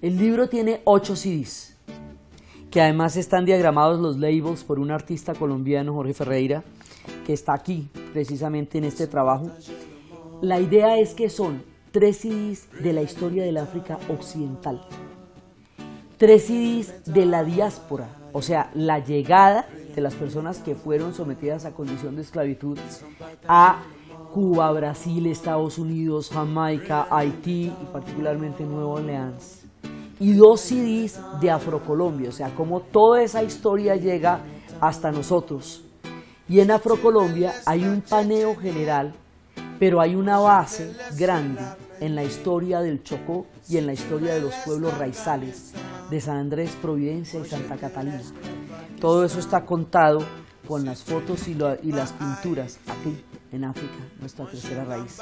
El libro tiene ocho CDs, que además están diagramados los labels por un artista colombiano, Jorge Ferreira, que está aquí precisamente en este trabajo. La idea es que son tres CDs de la historia del África Occidental, tres CDs de la diáspora, o sea, la llegada de las personas que fueron sometidas a condición de esclavitud a Cuba, Brasil, Estados Unidos, Jamaica, Haití y particularmente Nueva Orleans. Y dos CDs de Afrocolombia, o sea, como toda esa historia llega hasta nosotros. Y en Afrocolombia hay un paneo general, pero hay una base grande en la historia del Chocó y en la historia de los pueblos raizales de San Andrés, Providencia y Santa Catalina. Todo eso está contado con las fotos y, y las pinturas aquí en África, nuestra tercera raíz.